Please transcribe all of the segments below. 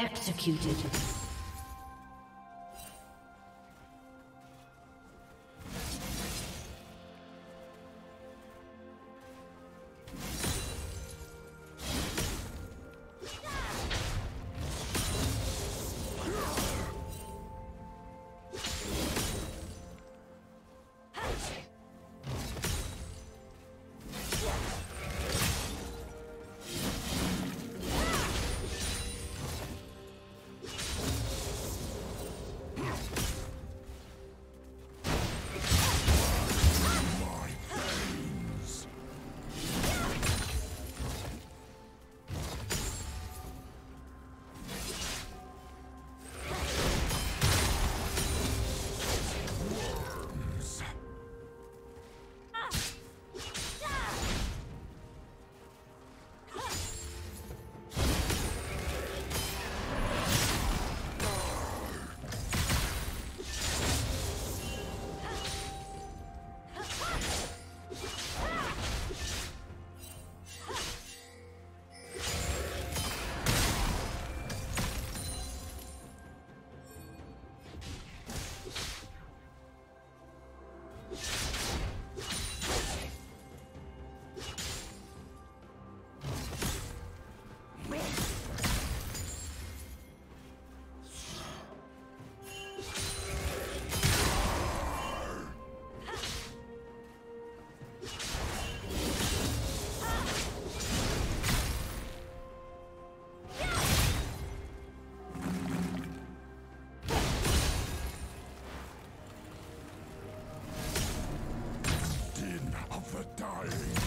Executed. No!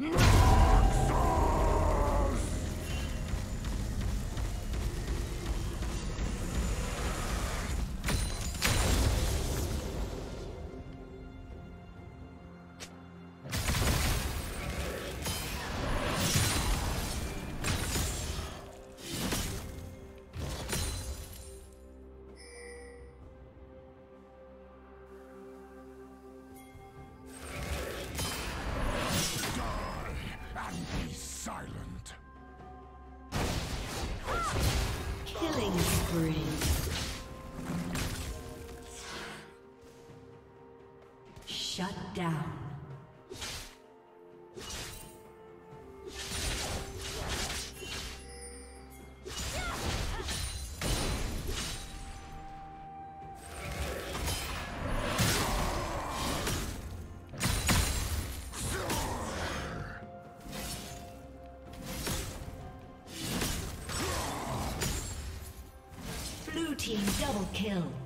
Down. kill.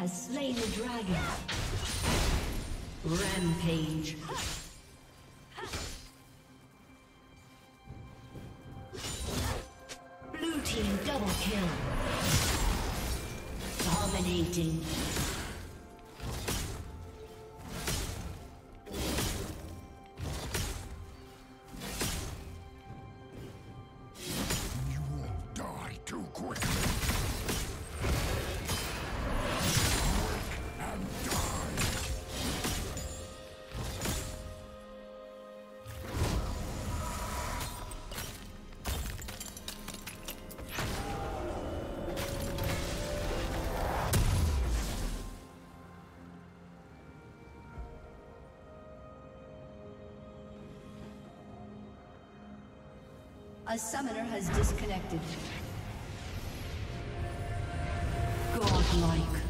Has slain the dragon. Rampage. Blue team double kill. Dominating. A summoner has disconnected. Godlike.